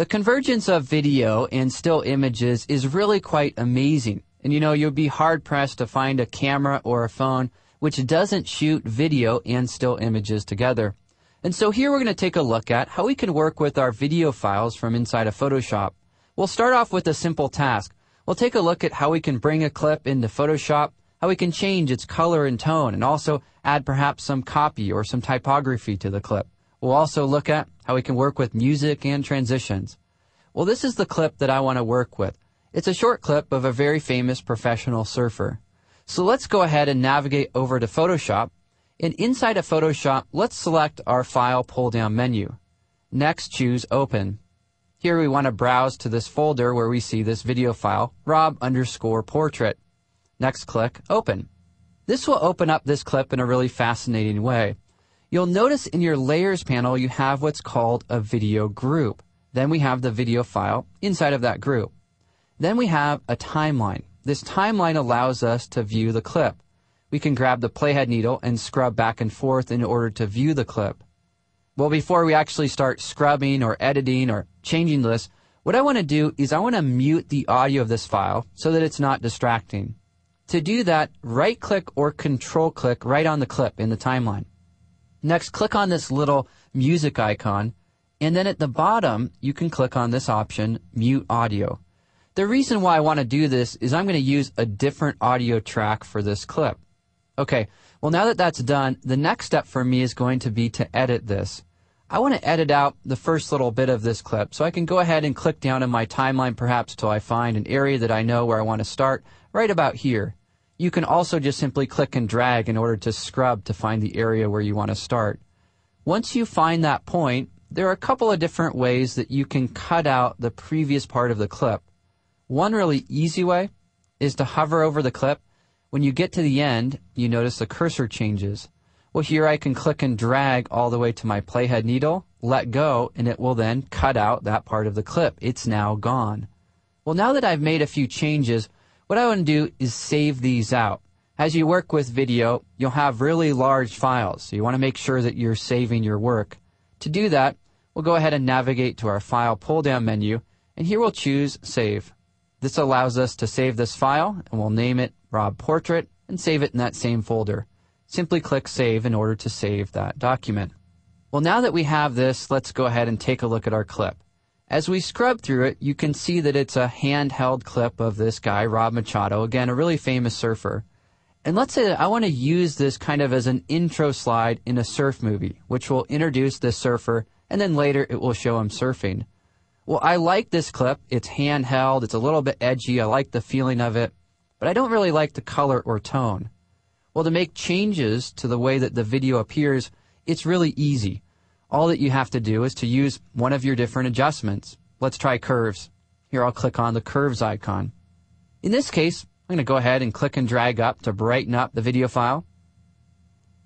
The convergence of video and still images is really quite amazing. And you know, you'll be hard pressed to find a camera or a phone which doesn't shoot video and still images together. And so here we're going to take a look at how we can work with our video files from inside of Photoshop. We'll start off with a simple task. We'll take a look at how we can bring a clip into Photoshop, how we can change its color and tone, and also add perhaps some copy or some typography to the clip. We'll also look at how we can work with music and transitions. Well, this is the clip that I want to work with. It's a short clip of a very famous professional surfer. So let's go ahead and navigate over to Photoshop. And inside of Photoshop, let's select our File pull-down menu. Next, choose Open. Here we want to browse to this folder where we see this video file, rob underscore portrait. Next, click Open. This will open up this clip in a really fascinating way. You'll notice in your Layers panel you have what's called a video group. Then we have the video file inside of that group. Then we have a timeline. This timeline allows us to view the clip. We can grab the playhead needle and scrub back and forth in order to view the clip. Well, before we actually start scrubbing or editing or changing this, what I want to do is I want to mute the audio of this file so that it's not distracting. To do that, right click or control click right on the clip in the timeline. Next, click on this little music icon, and then at the bottom, you can click on this option, Mute Audio. The reason why I want to do this is I'm going to use a different audio track for this clip. Okay, well now that that's done, the next step for me is going to be to edit this. I want to edit out the first little bit of this clip, so I can go ahead and click down in my timeline perhaps till I find an area that I know where I want to start, right about here. You can also just simply click and drag in order to scrub to find the area where you want to start. Once you find that point, there are a couple of different ways that you can cut out the previous part of the clip. One really easy way is to hover over the clip. When you get to the end, you notice the cursor changes. Well, here I can click and drag all the way to my playhead needle, let go, and it will then cut out that part of the clip. It's now gone. Well, now that I've made a few changes, what I want to do is save these out. As you work with video, you'll have really large files, so you want to make sure that you're saving your work. To do that, we'll go ahead and navigate to our File pull-down menu, and here we'll choose Save. This allows us to save this file, and we'll name it Rob Portrait and save it in that same folder. Simply click Save in order to save that document. Well, now that we have this, let's go ahead and take a look at our clip. As we scrub through it, you can see that it's a handheld clip of this guy, Rob Machado, again, a really famous surfer. And let's say that I want to use this kind of as an intro slide in a surf movie, which will introduce this surfer, and then later it will show him surfing. Well, I like this clip. It's handheld. It's a little bit edgy. I like the feeling of it, but I don't really like the color or tone. Well, to make changes to the way that the video appears, it's really easy. All that you have to do is to use one of your different adjustments. Let's try curves. Here I'll click on the curves icon. In this case, I'm going to go ahead and click and drag up to brighten up the video file.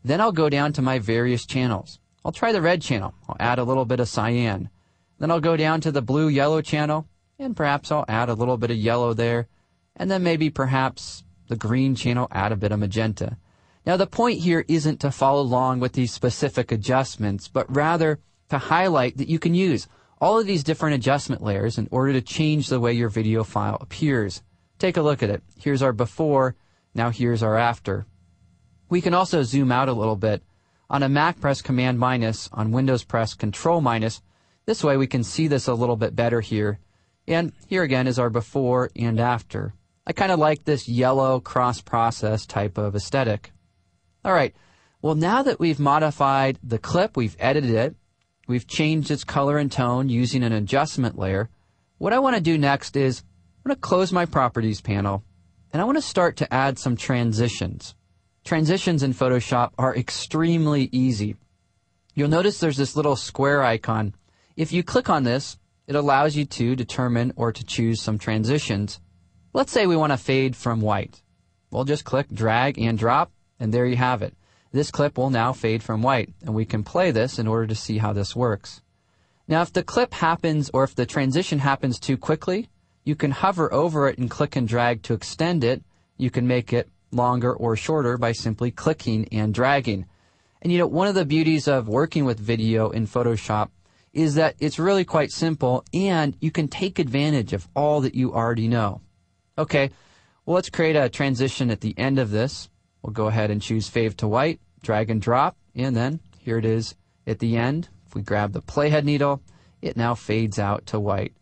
Then I'll go down to my various channels. I'll try the red channel. I'll add a little bit of cyan. Then I'll go down to the blue yellow channel and perhaps I'll add a little bit of yellow there. And then maybe perhaps the green channel, add a bit of magenta. Now the point here isn't to follow along with these specific adjustments, but rather to highlight that you can use all of these different adjustment layers in order to change the way your video file appears. Take a look at it. Here's our before, now here's our after. We can also zoom out a little bit. On a Mac, press Command minus. On Windows, press Control minus this way we can see this a little bit better here. And here again is our before and after. I kind of like this yellow cross-process type of aesthetic. All right, well now that we've modified the clip, we've edited it, we've changed its color and tone using an adjustment layer, what I want to do next is I'm going to close my properties panel and I want to start to add some transitions. Transitions in Photoshop are extremely easy. You'll notice there's this little square icon if you click on this, it allows you to determine or to choose some transitions. Let's say we want to fade from white. We'll just click drag and drop, and there you have it. This clip will now fade from white, and we can play this in order to see how this works. Now, if the clip happens or if the transition happens too quickly, you can hover over it and click and drag to extend it. You can make it longer or shorter by simply clicking and dragging. And you know, one of the beauties of working with video in Photoshop is that it's really quite simple and you can take advantage of all that you already know. Okay, well, let's create a transition at the end of this. We'll go ahead and choose Fade to White, drag and drop, and then here it is at the end. If we grab the playhead needle, it now fades out to white.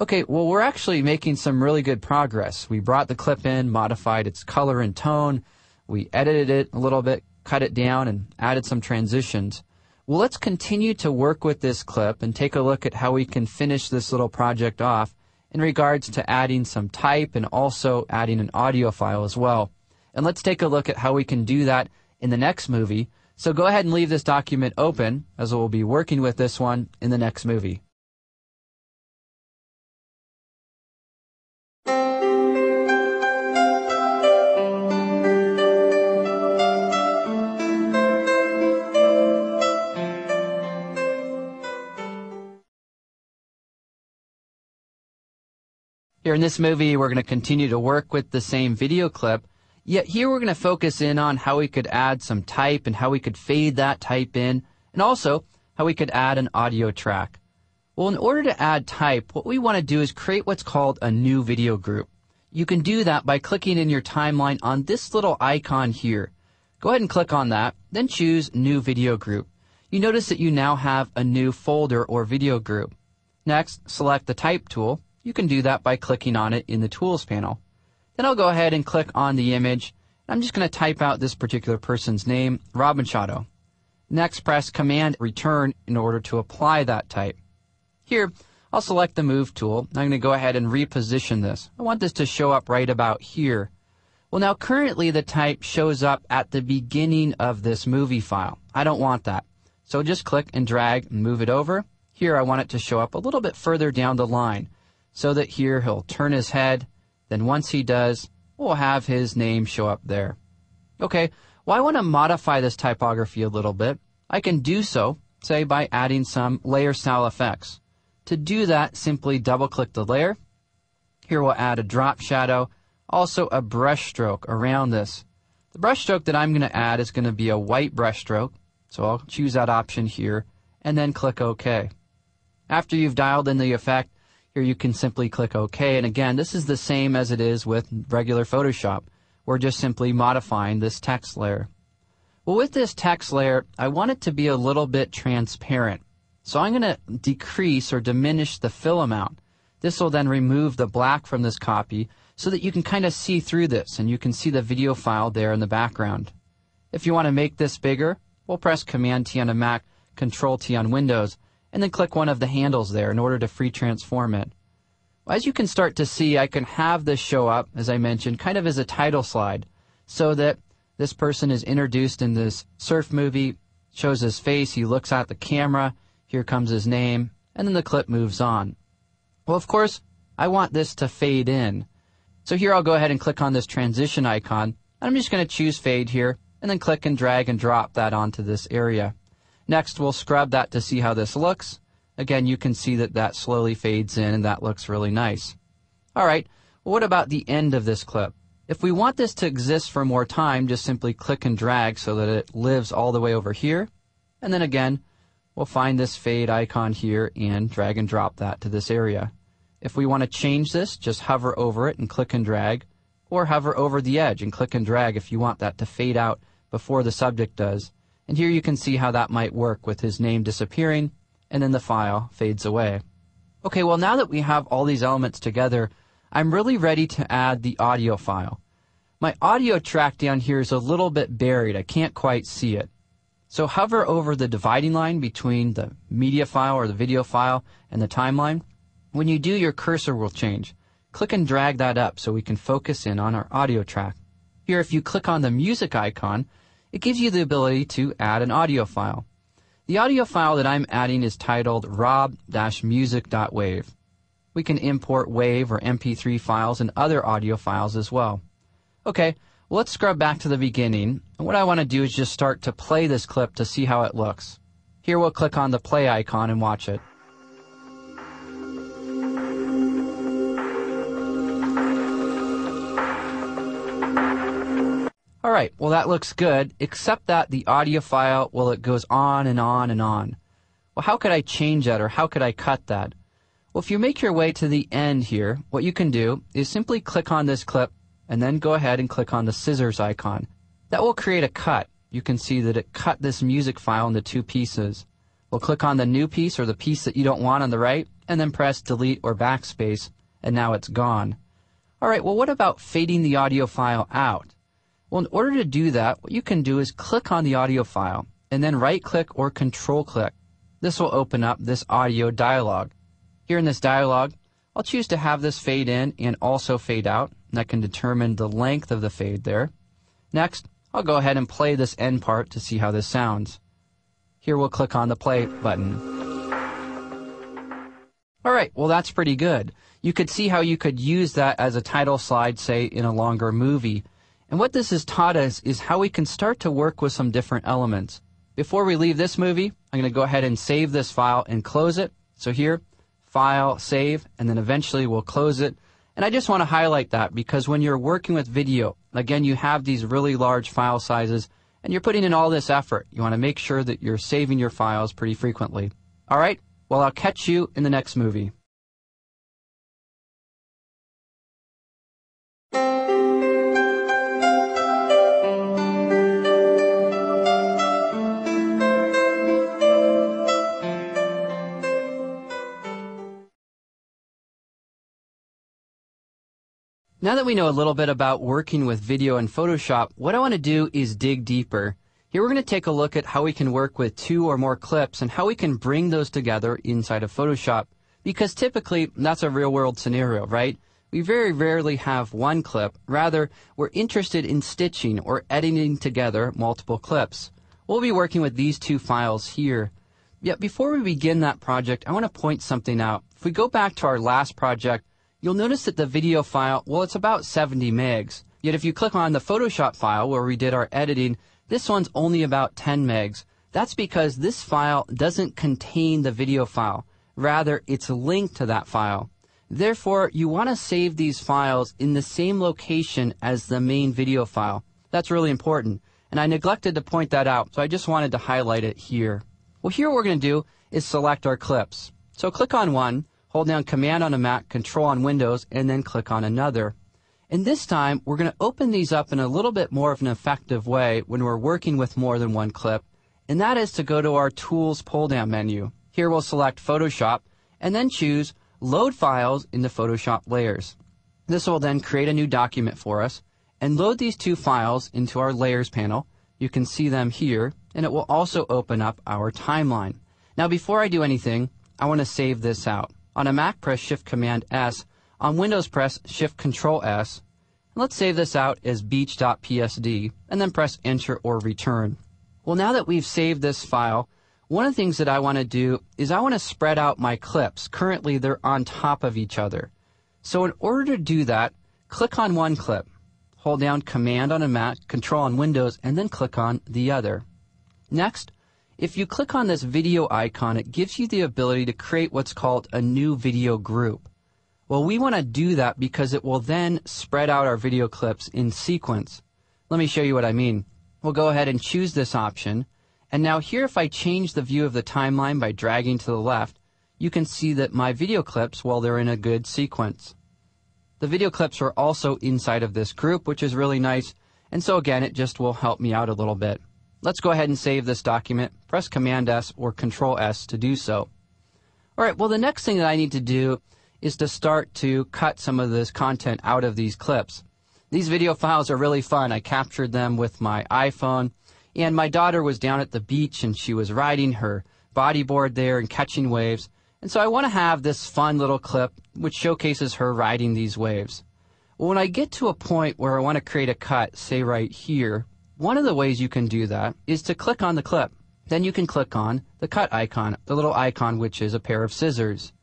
Okay, well, we're actually making some really good progress. We brought the clip in, modified its color and tone, we edited it a little bit, cut it down, and added some transitions. Well, let's continue to work with this clip and take a look at how we can finish this little project off in regards to adding some type and also adding an audio file as well. And let's take a look at how we can do that in the next movie. So go ahead and leave this document open as we'll be working with this one in the next movie. Here in this movie, we're going to continue to work with the same video clip, yet here we're going to focus in on how we could add some type and how we could fade that type in, and also how we could add an audio track. Well, in order to add type, what we want to do is create what's called a new video group. You can do that by clicking in your timeline on this little icon here. Go ahead and click on that, then choose New Video Group. You notice that you now have a new folder or video group. Next, select the Type tool, you can do that by clicking on it in the Tools panel. Then I'll go ahead and click on the image. I'm just going to type out this particular person's name, Rob Machado. Next, press Command Return in order to apply that type. Here, I'll select the Move tool. I'm going to go ahead and reposition this. I want this to show up right about here. Well, now currently the type shows up at the beginning of this movie file. I don't want that. So just click and drag and move it over. Here I want it to show up a little bit further down the line so that here he'll turn his head. Then once he does, we'll have his name show up there. Okay, well, I want to modify this typography a little bit. I can do so, say, by adding some layer style effects. To do that, simply double click the layer. Here we'll add a drop shadow, also a brush stroke around this. The brush stroke that I'm going to add is going to be a white brush stroke, so I'll choose that option here, and then click OK. After you've dialed in the effect, here you can simply click OK. And again, this is the same as it is with regular Photoshop. We're just simply modifying this text layer. Well, with this text layer, I want it to be a little bit transparent. So I'm going to decrease or diminish the fill amount. This will then remove the black from this copy so that you can kind of see through this and you can see the video file there in the background. If you want to make this bigger, we'll press Command T on a Mac, Control T on Windows, and then click one of the handles there in order to free transform it. As you can start to see, I can have this show up, as I mentioned, kind of as a title slide, so that this person is introduced in this surf movie, shows his face, he looks at the camera, here comes his name, and then the clip moves on. Well, of course, I want this to fade in. So here I'll go ahead and click on this transition icon, and I'm just going to choose fade here, and then click and drag and drop that onto this area. Next, we'll scrub that to see how this looks. Again, you can see that that slowly fades in and that looks really nice. All right, what about the end of this clip? If we want this to exist for more time, just simply click and drag so that it lives all the way over here. And then again, we'll find this fade icon here and drag and drop that to this area. If we want to change this, just hover over it and click and drag, or hover over the edge and click and drag if you want that to fade out before the subject does. And here you can see how that might work with his name disappearing and then the file fades away. Okay, well now that we have all these elements together, I'm really ready to add the audio file. My audio track down here is a little bit buried. I can't quite see it. So hover over the dividing line between the media file or the video file and the timeline. When you do, your cursor will change. Click and drag that up so we can focus in on our audio track. Here, if you click on the music icon, it gives you the ability to add an audio file. The audio file that I'm adding is titled rob-music.wave. We can import WAV or MP3 files and other audio files as well. Okay, well, let's scrub back to the beginning. And what I want to do is just start to play this clip to see how it looks. Here we'll click on the play icon and watch it. All right, well, that looks good, except that the audio file, well, it goes on and on and on. Well, how could I change that or how could I cut that? Well, if you make your way to the end here, what you can do is simply click on this clip and then go ahead and click on the scissors icon. That will create a cut. You can see that it cut this music file into two pieces. We'll click on the new piece or the piece that you don't want on the right and then press delete or backspace and now it's gone. All right, well, what about fading the audio file out? Well, in order to do that, what you can do is click on the audio file and then right click or control click. This will open up this audio dialog. Here in this dialog, I'll choose to have this fade in and also fade out, and I can determine the length of the fade there. Next, I'll go ahead and play this end part to see how this sounds. Here we'll click on the play button. Alright, well that's pretty good. You could see how you could use that as a title slide, say, in a longer movie. And what this has taught us is how we can start to work with some different elements. Before we leave this movie, I'm going to go ahead and save this file and close it. So here, File, Save, and then eventually we'll close it. And I just want to highlight that because when you're working with video, again, you have these really large file sizes and you're putting in all this effort. You want to make sure that you're saving your files pretty frequently. All right, well, I'll catch you in the next movie. Now that we know a little bit about working with video in Photoshop, what I want to do is dig deeper. Here we're going to take a look at how we can work with two or more clips and how we can bring those together inside of Photoshop. Because typically, that's a real world scenario, right? We very rarely have one clip. Rather, we're interested in stitching or editing together multiple clips. We'll be working with these two files here. Yet before we begin that project, I want to point something out. If we go back to our last project, you'll notice that the video file, well, it's about 70 megs. Yet if you click on the Photoshop file where we did our editing, this one's only about 10 megs. That's because this file doesn't contain the video file. Rather, it's linked to that file. Therefore, you want to save these files in the same location as the main video file. That's really important. And I neglected to point that out, so I just wanted to highlight it here. Well, here what we're going to do is select our clips. So click on one, hold down Command on a Mac, Control on Windows, and then click on another. And this time, we're going to open these up in a little bit more of an effective way when we're working with more than one clip, and that is to go to our Tools pull-down menu. Here we'll select Photoshop, and then choose Load Files in the Photoshop Layers. This will then create a new document for us, and load these two files into our Layers panel. You can see them here, and it will also open up our timeline. Now before I do anything, I want to save this out. On a Mac, press Shift Command S. On Windows, press Shift Control S. Let's save this out as beach.psd and then press Enter or Return. Well, now that we've saved this file, one of the things that I want to do is I want to spread out my clips. Currently, they're on top of each other. So in order to do that, click on one clip, hold down Command on a Mac, Control on Windows, and then click on the other. Next, if you click on this video icon, it gives you the ability to create what's called a new video group. Well, we want to do that because it will then spread out our video clips in sequence. Let me show you what I mean. We'll go ahead and choose this option. And now here, if I change the view of the timeline by dragging to the left, you can see that my video clips, well, they're in a good sequence. The video clips are also inside of this group, which is really nice. And so again, it just will help me out a little bit. Let's go ahead and save this document. Press Command S or Control S to do so. All right, well, the next thing that I need to do is to start to cut some of this content out of these clips. These video files are really fun. I captured them with my iPhone, and my daughter was down at the beach and she was riding her bodyboard there and catching waves. And so I want to have this fun little clip which showcases her riding these waves. When I get to a point where I want to create a cut, say right here, one of the ways you can do that is to click on the clip. Then you can click on the cut icon, the little icon which is a pair of scissors.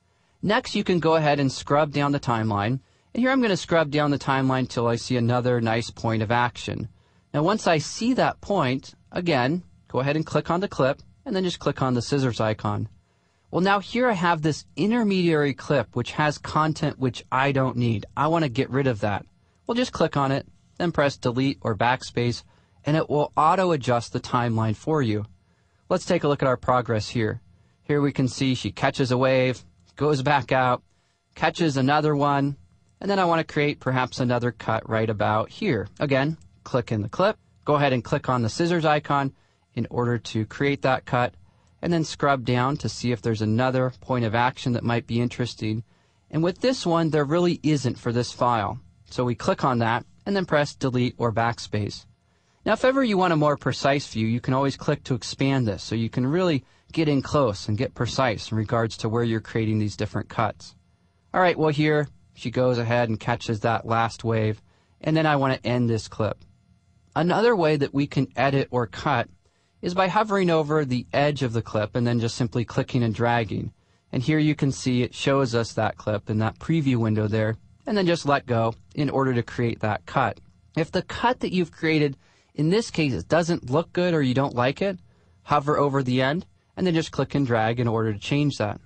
Next, you can go ahead and scrub down the timeline. And here I'm going to scrub down the timeline till I see another nice point of action. Now, once I see that point, again, go ahead and click on the clip, and then just click on the scissors icon. Well, now here I have this intermediary clip which has content which I don't need. I want to get rid of that. Well, just click on it, then press delete or backspace and it will auto adjust the timeline for you. Let's take a look at our progress here. Here we can see she catches a wave, goes back out, catches another one, and then I want to create perhaps another cut right about here. Again, click in the clip, go ahead and click on the scissors icon in order to create that cut, and then scrub down to see if there's another point of action that might be interesting. And with this one, there really isn't for this file. So we click on that and then press delete or backspace. Now, if ever you want a more precise view, you can always click to expand this so you can really get in close and get precise in regards to where you're creating these different cuts. All right, well, here she goes ahead and catches that last wave, and then I want to end this clip. Another way that we can edit or cut is by hovering over the edge of the clip and then just simply clicking and dragging. And here you can see it shows us that clip in that preview window there, and then just let go in order to create that cut. If the cut that you've created in this case, it doesn't look good or you don't like it, hover over the end and then just click and drag in order to change that.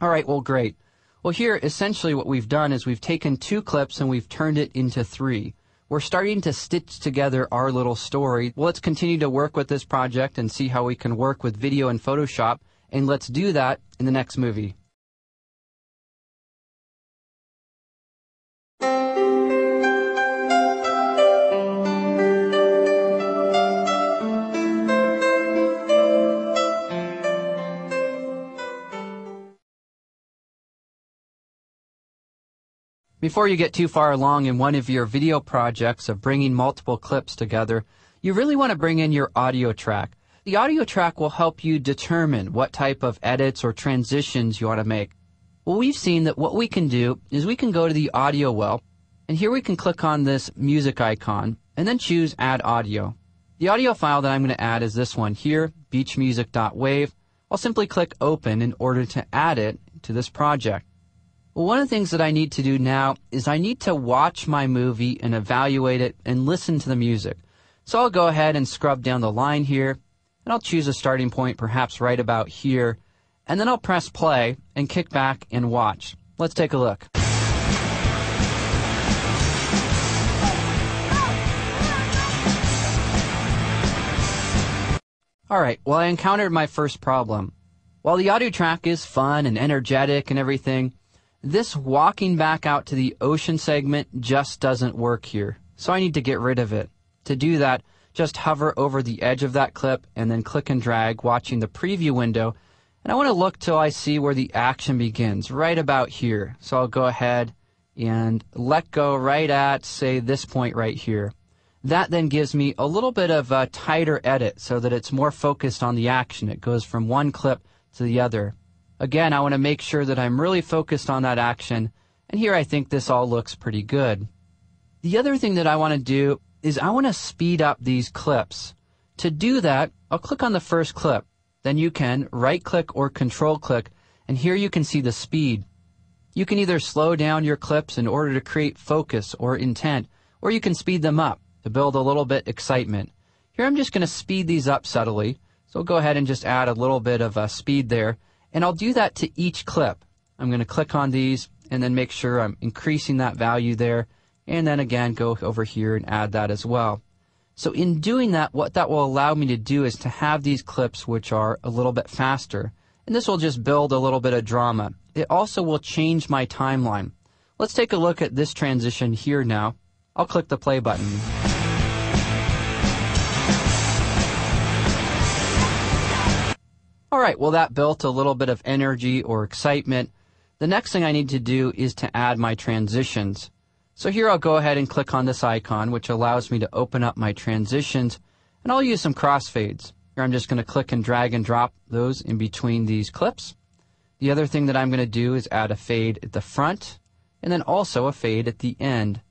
All right, well, great. Well, here, essentially what we've done is we've taken two clips and we've turned it into three. We're starting to stitch together our little story. Well, let's continue to work with this project and see how we can work with video and Photoshop, and let's do that in the next movie. Before you get too far along in one of your video projects of bringing multiple clips together, you really want to bring in your audio track. The audio track will help you determine what type of edits or transitions you want to make. Well, we've seen that what we can do is we can go to the audio well, and here we can click on this music icon, and then choose Add Audio. The audio file that I'm going to add is this one here, beachmusic.wave. I'll simply click Open in order to add it to this project. One of the things that I need to do now is I need to watch my movie and evaluate it and listen to the music. So I'll go ahead and scrub down the line here, and I'll choose a starting point perhaps right about here, and then I'll press play and kick back and watch. Let's take a look. Alright, well I encountered my first problem. While the audio track is fun and energetic and everything, this walking back out to the ocean segment just doesn't work here, so I need to get rid of it. To do that, just hover over the edge of that clip and then click and drag watching the preview window. And I want to look till I see where the action begins, right about here. So I'll go ahead and let go right at, say, this point right here. That then gives me a little bit of a tighter edit so that it's more focused on the action. It goes from one clip to the other. Again, I want to make sure that I'm really focused on that action, and here I think this all looks pretty good. The other thing that I want to do is I want to speed up these clips. To do that, I'll click on the first clip. Then you can right click or control click, and here you can see the speed. You can either slow down your clips in order to create focus or intent, or you can speed them up to build a little bit excitement. Here I'm just going to speed these up subtly, so I'll go ahead and just add a little bit of uh, speed there. And I'll do that to each clip. I'm going to click on these and then make sure I'm increasing that value there. And then again, go over here and add that as well. So in doing that, what that will allow me to do is to have these clips which are a little bit faster. And this will just build a little bit of drama. It also will change my timeline. Let's take a look at this transition here now. I'll click the play button. All right, well, that built a little bit of energy or excitement. The next thing I need to do is to add my transitions. So here I'll go ahead and click on this icon, which allows me to open up my transitions, and I'll use some crossfades. Here I'm just going to click and drag and drop those in between these clips. The other thing that I'm going to do is add a fade at the front, and then also a fade at the end.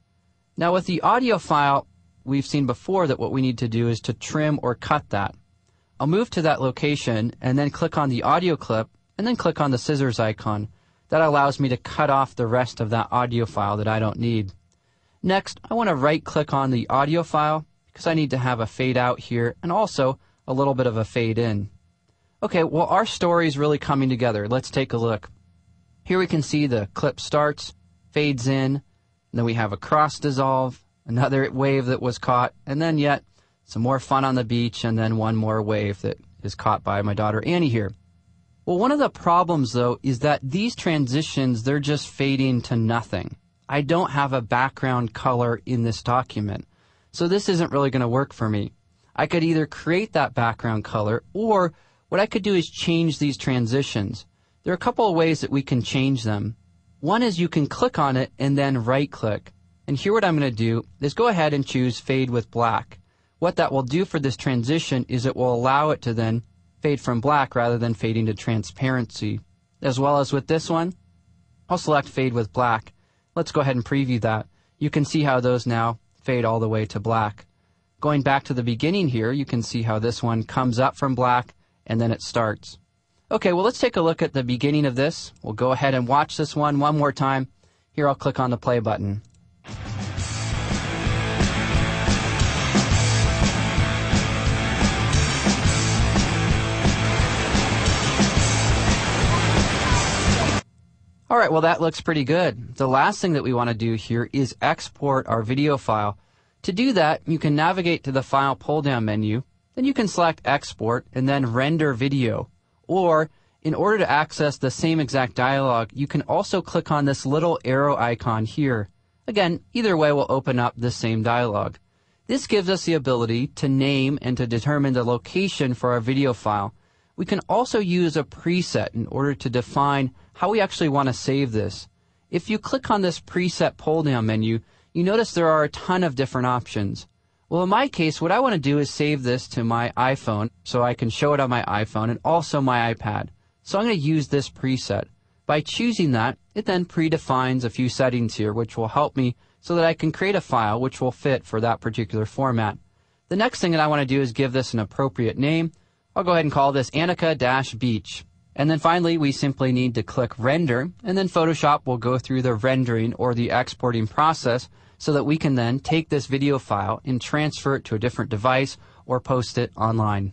Now with the audio file, we've seen before that what we need to do is to trim or cut that. I'll move to that location and then click on the audio clip and then click on the scissors icon. That allows me to cut off the rest of that audio file that I don't need. Next, I want to right click on the audio file because I need to have a fade out here and also a little bit of a fade in. Okay, well our story is really coming together. Let's take a look. Here we can see the clip starts, fades in, then we have a cross dissolve, another wave that was caught, and then yet some more fun on the beach, and then one more wave that is caught by my daughter Annie here. Well, one of the problems though is that these transitions, they're just fading to nothing. I don't have a background color in this document. So this isn't really going to work for me. I could either create that background color or what I could do is change these transitions. There are a couple of ways that we can change them. One is you can click on it and then right click. And here what I'm going to do is go ahead and choose fade with black. What that will do for this transition is it will allow it to then fade from black rather than fading to transparency. As well as with this one, I'll select fade with black. Let's go ahead and preview that. You can see how those now fade all the way to black. Going back to the beginning here, you can see how this one comes up from black and then it starts. Okay, well let's take a look at the beginning of this. We'll go ahead and watch this one one more time. Here I'll click on the play button. All right, well, that looks pretty good. The last thing that we want to do here is export our video file. To do that, you can navigate to the File pull-down menu, then you can select Export and then Render Video. Or, in order to access the same exact dialog, you can also click on this little arrow icon here. Again, either way will open up the same dialog. This gives us the ability to name and to determine the location for our video file. We can also use a preset in order to define how we actually want to save this. If you click on this preset pull down menu, you notice there are a ton of different options. Well, in my case, what I want to do is save this to my iPhone so I can show it on my iPhone and also my iPad. So I'm going to use this preset. By choosing that, it then predefines a few settings here which will help me so that I can create a file which will fit for that particular format. The next thing that I want to do is give this an appropriate name. I'll go ahead and call this Annika-Beach. And then finally, we simply need to click render, and then Photoshop will go through the rendering or the exporting process so that we can then take this video file and transfer it to a different device or post it online.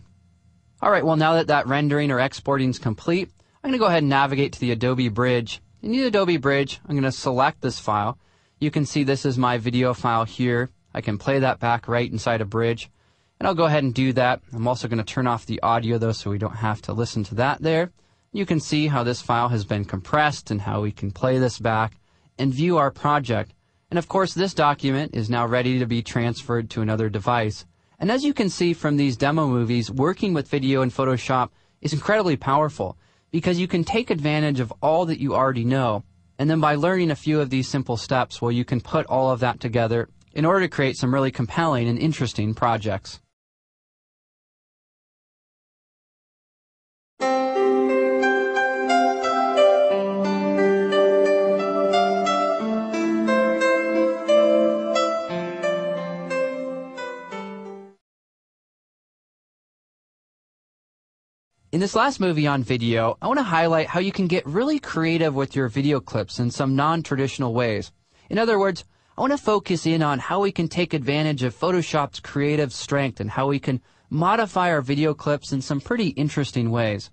All right, well, now that that rendering or exporting is complete, I'm going to go ahead and navigate to the Adobe Bridge. In the Adobe Bridge, I'm going to select this file. You can see this is my video file here. I can play that back right inside a bridge. And I'll go ahead and do that. I'm also going to turn off the audio though so we don't have to listen to that there. You can see how this file has been compressed and how we can play this back and view our project. And of course, this document is now ready to be transferred to another device. And as you can see from these demo movies, working with video in Photoshop is incredibly powerful because you can take advantage of all that you already know. And then by learning a few of these simple steps, well, you can put all of that together in order to create some really compelling and interesting projects. In this last movie on video, I want to highlight how you can get really creative with your video clips in some non-traditional ways. In other words, I want to focus in on how we can take advantage of Photoshop's creative strength and how we can modify our video clips in some pretty interesting ways.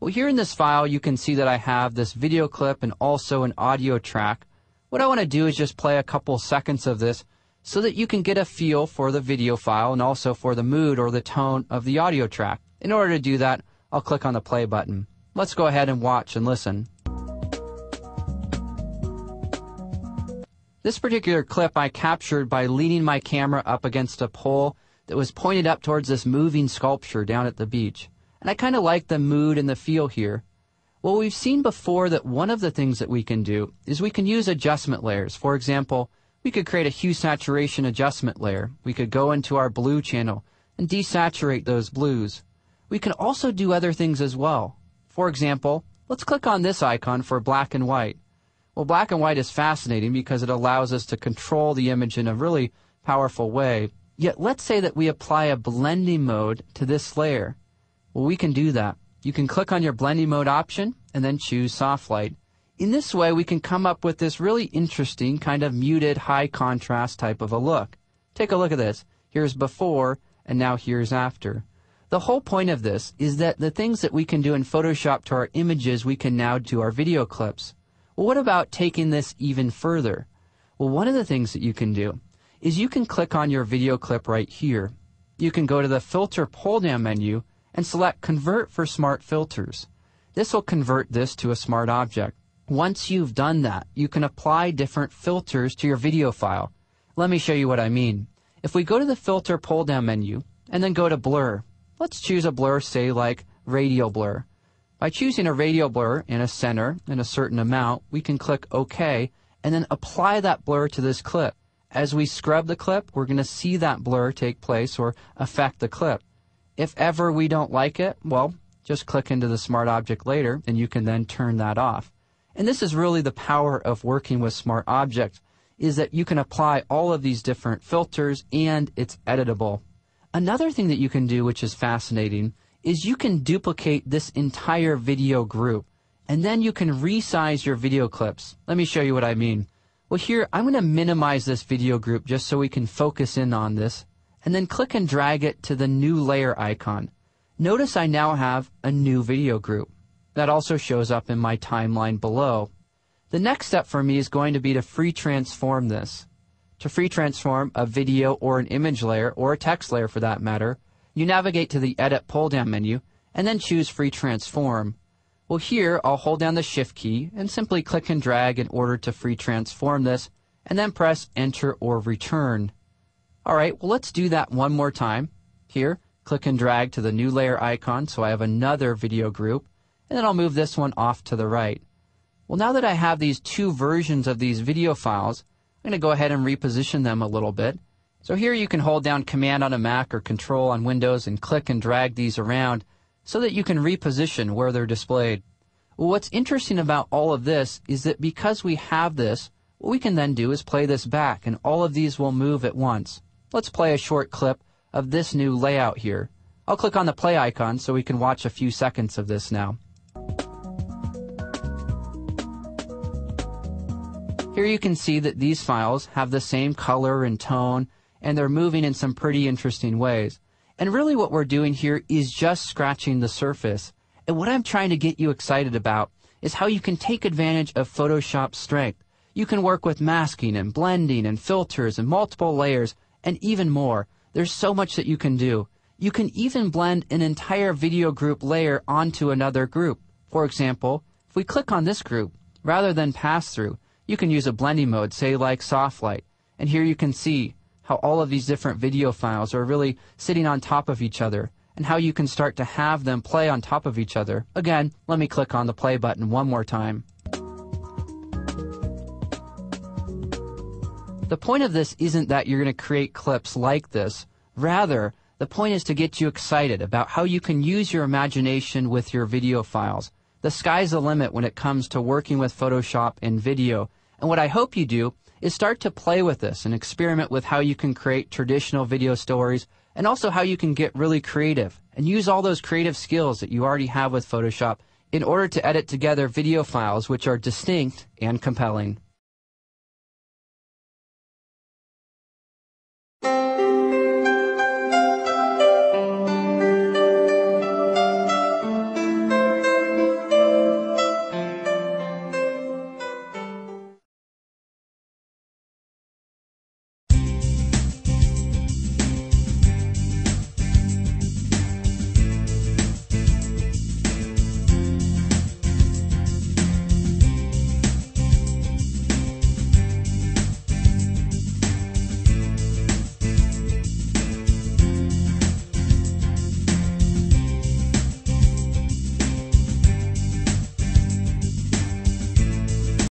Well, here in this file, you can see that I have this video clip and also an audio track. What I want to do is just play a couple seconds of this so that you can get a feel for the video file and also for the mood or the tone of the audio track. In order to do that, I'll click on the play button. Let's go ahead and watch and listen. This particular clip I captured by leaning my camera up against a pole that was pointed up towards this moving sculpture down at the beach. And I kind of like the mood and the feel here. Well, we've seen before that one of the things that we can do is we can use adjustment layers. For example, we could create a hue saturation adjustment layer. We could go into our blue channel and desaturate those blues. We can also do other things as well. For example, let's click on this icon for black and white. Well, black and white is fascinating because it allows us to control the image in a really powerful way. Yet let's say that we apply a blending mode to this layer. Well, we can do that. You can click on your blending mode option and then choose soft light. In this way, we can come up with this really interesting kind of muted high contrast type of a look. Take a look at this. Here's before and now here's after. The whole point of this is that the things that we can do in Photoshop to our images, we can now do our video clips. Well, what about taking this even further? Well, one of the things that you can do is you can click on your video clip right here. You can go to the Filter pull-down menu and select Convert for Smart Filters. this will convert this to a smart object. Once you've done that, you can apply different filters to your video file. Let me show you what I mean. If we go to the filter pull down menu and then go to blur, let's choose a blur, say like radial blur. By choosing a radial blur in a center and a certain amount, we can click OK and then apply that blur to this clip. As we scrub the clip, we're going to see that blur take place or affect the clip. If ever we don't like it, well, just click into the smart object later and you can then turn that off. And this is really the power of working with smart objects is that you can apply all of these different filters and it's editable. Another thing that you can do which is fascinating is you can duplicate this entire video group and then you can resize your video clips. Let me show you what I mean. Well here I'm going to minimize this video group just so we can focus in on this and then click and drag it to the new layer icon. Notice I now have a new video group. That also shows up in my timeline below. The next step for me is going to be to free transform this. To free transform a video or an image layer, or a text layer for that matter, you navigate to the Edit pull-down menu, and then choose Free Transform. Well here, I'll hold down the Shift key and simply click and drag in order to free transform this, and then press Enter or Return. Alright, well let's do that one more time. Here, click and drag to the new layer icon so I have another video group, and then I'll move this one off to the right. Well, now that I have these two versions of these video files, I'm going to go ahead and reposition them a little bit. So here you can hold down Command on a Mac or Control on Windows and click and drag these around so that you can reposition where they're displayed. What's interesting about all of this is that because we have this, what we can then do is play this back and all of these will move at once. Let's play a short clip of this new layout here. I'll click on the play icon so we can watch a few seconds of this now. Here you can see that these files have the same color and tone, and they're moving in some pretty interesting ways. And really what we're doing here is just scratching the surface. And what I'm trying to get you excited about is how you can take advantage of Photoshop's strength. You can work with masking and blending and filters and multiple layers and even more. There's so much that you can do. You can even blend an entire video group layer onto another group. For example, if we click on this group, rather than pass through, you can use a blending mode, say like soft light. And here you can see how all of these different video files are really sitting on top of each other and how you can start to have them play on top of each other. Again, let me click on the play button one more time. The point of this isn't that you're going to create clips like this. Rather, the point is to get you excited about how you can use your imagination with your video files. The sky's the limit when it comes to working with Photoshop and video and what I hope you do is start to play with this and experiment with how you can create traditional video stories and also how you can get really creative and use all those creative skills that you already have with Photoshop in order to edit together video files which are distinct and compelling.